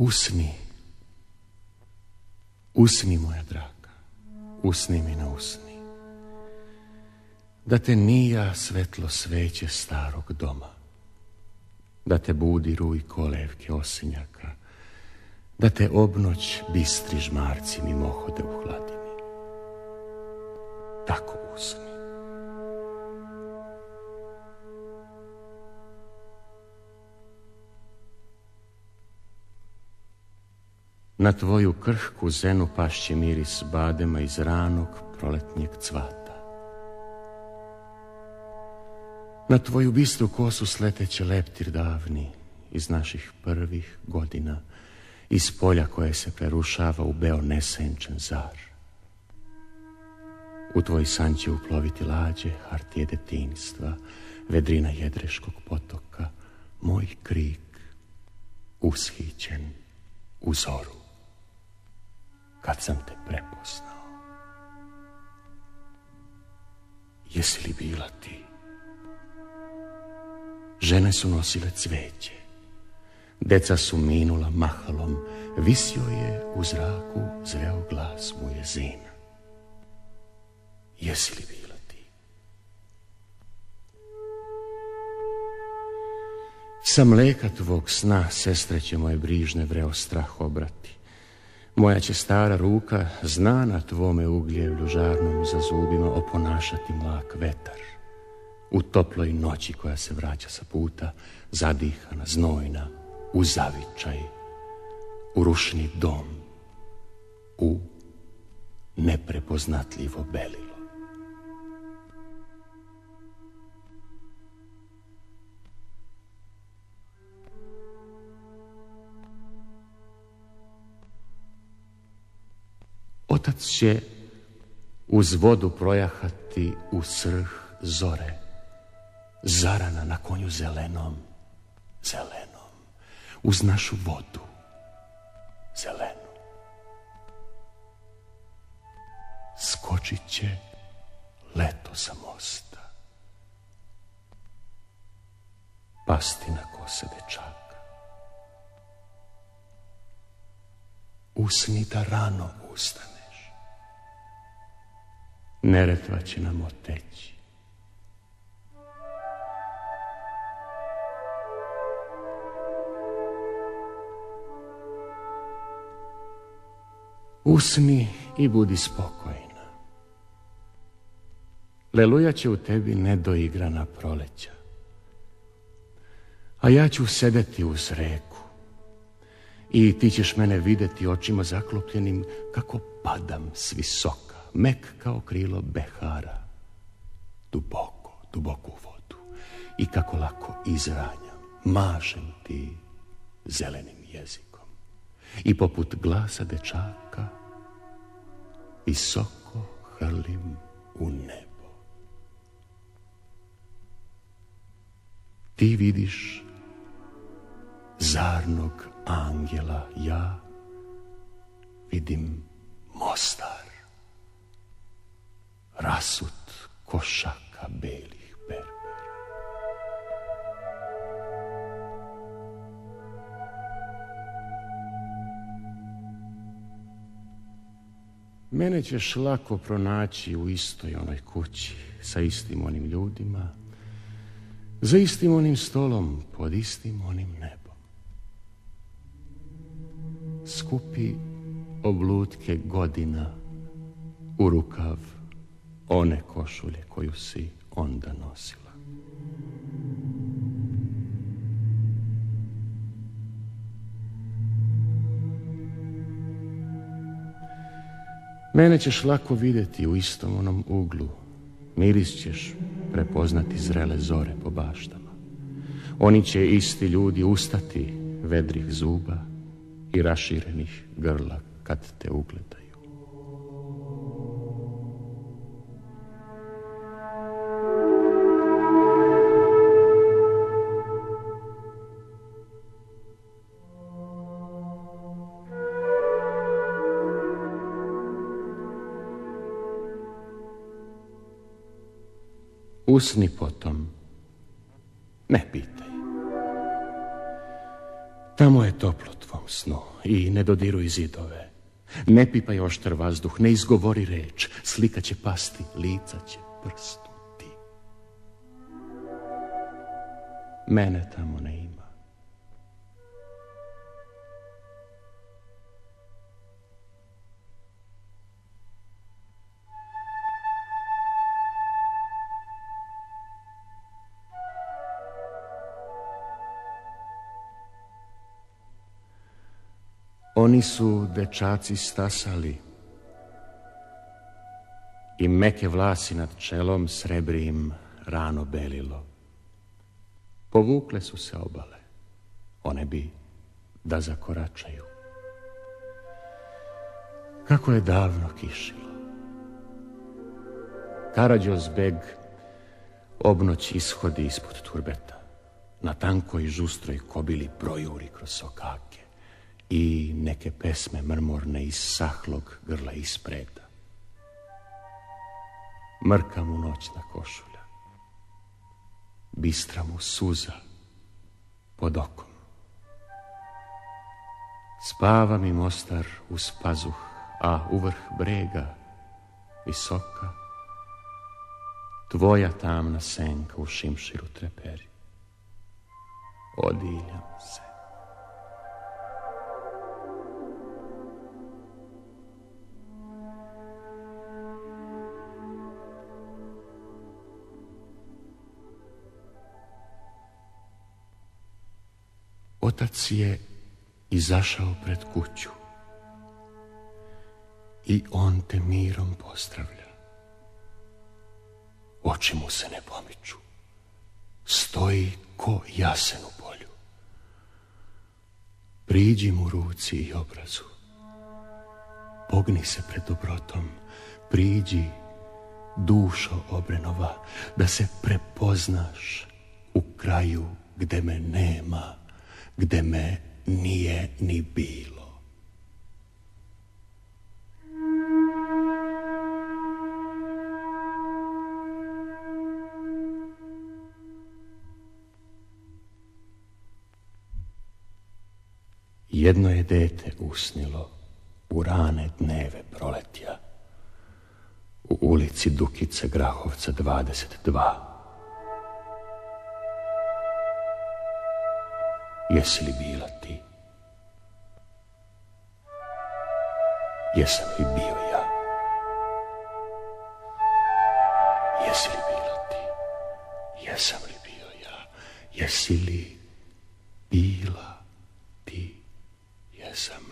Usni. Usni, moja draga. Usni mi na usni. Da te nija svetlo sveće starog doma. Da te budi ruj kolevke osinjaka. Da te obnoć bistri žmarci mimohode u hladini. Tako usni. Na tvoju krhku zenu pašće miris badema iz ranog proletnjeg cvata. Na tvoju bistru kosu sleteće leptir davni iz naših prvih godina, iz polja koje se prerušava u beo nesenčen zar. U tvoj san će uploviti lađe, hartije detinstva, vedrina jedreškog potoka, moj krik, ushićen u zoru kad sam te prepoznao. Jesi li bila ti? Žene su nosile cveće. Deca su minula mahalom. Visio je u zraku zreo glas mu je zina. Jesi li bila ti? Sa mleka tvog sna, sestre će moje brižne vreo strah obrati. Moja će stara ruka, znana tvome ugljevlju žarnom za zubima, oponašati mlak vetar. U toploj noći koja se vraća sa puta, zadihana, znojna, u zavičaj, u rušni dom, u neprepoznatljivo belilo. Otac će uz vodu projahati u srh zore, zarana na konju zelenom, zelenom, uz našu vodu, zelenu. Skočit će leto sa mosta, pasti na kose dečaka. Usni da rano ustane. Neretva će nam oteći. Usni i budi spokojna. Leluja će u tebi nedoigrana proleća. A ja ću sedeti uz reku. I ti ćeš mene videti očima zaklopljenim kako padam s visoka mek kao krilo behara, duboko, duboko u vodu. I kako lako izranjam, mašem ti zelenim jezikom. I poput glasa dečaka, visoko hrlim u nebo. Ti vidiš zarnog angela, ja vidim rasut košaka belih berbera. Mene ćeš lako pronaći u istoj onoj kući, sa istim onim ljudima, za istim onim stolom, pod istim onim nebom. Skupi oblutke godina u rukav one košulje koju si onda nosila. Mene ćeš lako vidjeti u istom onom uglu. Miris ćeš prepoznati zrele zore po baštama. Oni će isti ljudi ustati vedrih zuba i raširenih grla kad te ugledaju. Usni potom. Ne pitaj. Tamo je toplo tvom snu i ne dodiruj zidove. Ne pipaj oštar vazduh, ne izgovori reč, slika će pasti, lica će prsnuti. Mene tamo ne ima. Oni su dečaci stasali i meke vlasi nad čelom srebri im rano belilo. Povukle su se obale, one bi da zakoračaju. Kako je davno kišilo. Karađoz beg obnoć ishodi ispod turbeta. Na tankoj žustroj kobili projuri kroz sokake i neke pesme mrmorne iz sahlog grla ispreda. Mrka mu noćna košulja, bistra mu suza pod okom. Spava mi mostar uz pazuh, a uvrh brega visoka, tvoja tamna senka u šimširu treperi. Odiljam se. Otac je izašao pred kuću i on te mirom pozdravlja. Oči mu se ne pomiču. Stoji ko jasen u polju. Priđi mu ruci i obrazu. Pogni se pred dobrotom. Priđi dušo obrenova da se prepoznaš u kraju gde me nema gde me nije ni bilo. Jedno je dete usnilo u rane dneve proletja u ulici Dukice Grahovca 22. Jesi li bila ti? Jesam li bio ja? Jesi li bila ti? Jesam li bio ja? Jesi li bila ti? Jesam